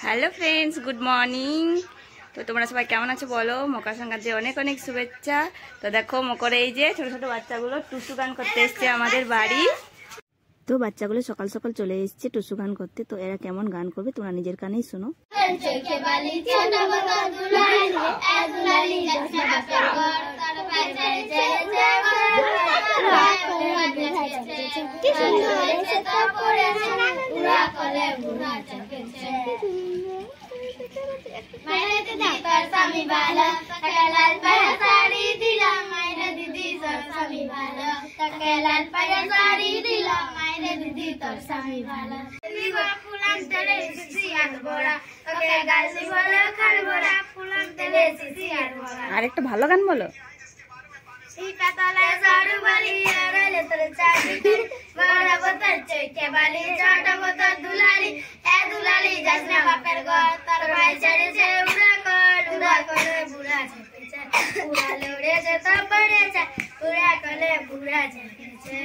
Hello friends good morning তো তোমরা সবাই কেমন আছো বলো? মকর সংক্রান্তির অনেক অনেক শুভেচ্ছা। তো দেখো, মকর এই যে ছোট ছোট বাচ্চাগুলো টুসু গান করতে এসছে আমাদের বাড়ি। তো বাচ্চাগুলো সকাল সকাল চলে এসছে টুসু গান করতে। তো এরা কেমন গান করবে তোমরা নিজের কানেই শোনো। চোখে বালি ছোট বড় দুলালি এ দুলালি যাচ্ছে বাপের ঘর তার পায়ে চড়ে চড়েছে কি সুন্দর হয়েছে তো পড়েছে উড়া করে বুড়া চকেছে মায়ের দিদি ভালো তাকে লাল পাড়া শাড়ি দিলাম মায়ের দিদি তোর স্বামী ভালো। তাকে লাল পাড়া শাড়ি দিলাম মায়ের দিদি তোর স্বামী ভালো। ফুলান তেলে সিসি আর বড়া। তোকে গাছি বড় খাল বড়া ফুলান তেলে সিসি আর বড়া। আর ভালো গান বলো। সীতা তলায় বালি আড়ালে তোর চাকরি বড় বোতল চৈকে বালি ছোট বোতল দুলালি। এ দুলালি যাস না বাপের ঘর তোর ভাই ছেড়েছে। ઝકે છે પૂરા લોડે જતા પડે છે પૂરા કલે પૂરા ઝકે છે